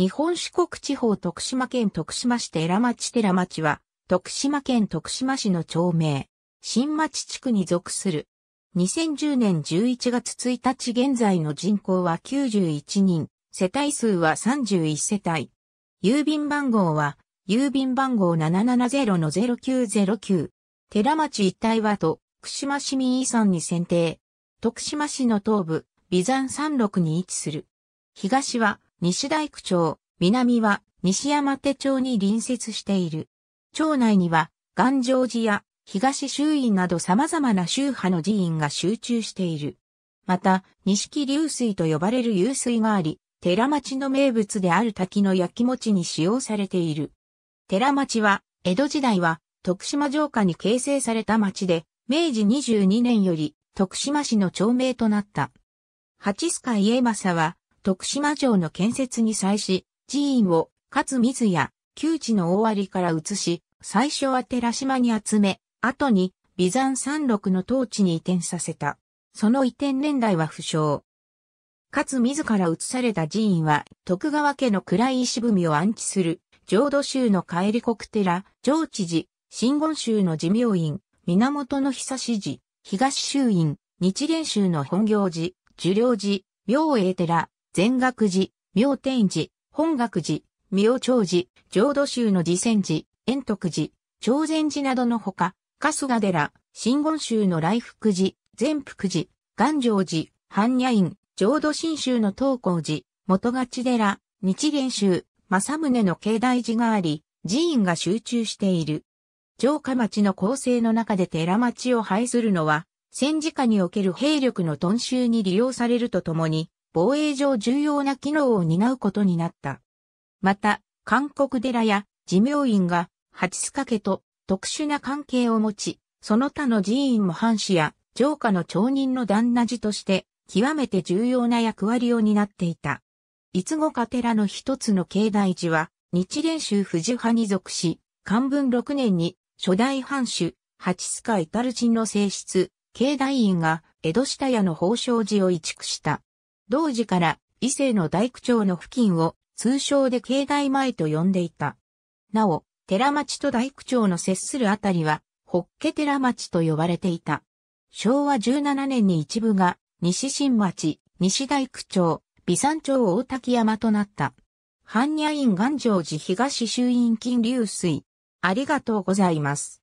日本四国地方徳島県徳島市寺町寺町は、徳島県徳島市の町名、新町地区に属する。2010年11月1日現在の人口は91人、世帯数は31世帯。郵便番号は、郵便番号770-0909。寺町一帯はと、福島市民遺産に選定。徳島市の東部、美山山麓に位置する。東は、西大区町、南は西山手町に隣接している。町内には、岩城寺や東州院など様々な宗派の寺院が集中している。また、錦流水と呼ばれる湧水があり、寺町の名物である滝の焼き餅に使用されている。寺町は、江戸時代は、徳島城下に形成された町で、明治22年より、徳島市の町名となった。八須賀家政は、徳島城の建設に際し、寺院を、勝水や、旧地の大割から移し、最初は寺島に集め、後に、美山山麓の統治に移転させた。その移転年代は不詳。勝自ら移された寺院は、徳川家の暗い石踏みを安置する、浄土宗の帰り国寺、上智寺、真言宗の寺明院、源の久し寺、東宗院、日蓮宗の本行寺、寿良寺、明栄寺、全学寺、妙天寺、本学寺、妙長寺、浄土宗の寺泉寺、円徳寺、朝鮮寺などのほか、春日寺、真言宗の来福寺、全福寺、岩城寺、般若院、浄土真宗の東光寺、元勝寺、日蓮宗、正宗の境内寺があり、寺院が集中している。城下町の構成の中で寺町を配するのは、戦時下における兵力の屯収に利用されるとともに、防衛上重要な機能を担うことになった。また、韓国寺や寺明院が八須掛家と特殊な関係を持ち、その他の寺院も藩士や城下の町人の旦那寺として極めて重要な役割を担っていた。五後家寺の一つの境内寺は日蓮宗富士派に属し、漢文6年に初代藩主、八須賀至る鎮の性質、境内院が江戸下屋の宝生寺を移築した。同時から伊勢の大区町の付近を通称で境内前と呼んでいた。なお、寺町と大区町の接するあたりは、ホッケ寺町と呼ばれていた。昭和17年に一部が西新町、西大区町、美山町大滝山となった。般若院岩城寺東衆院金流水。ありがとうございます。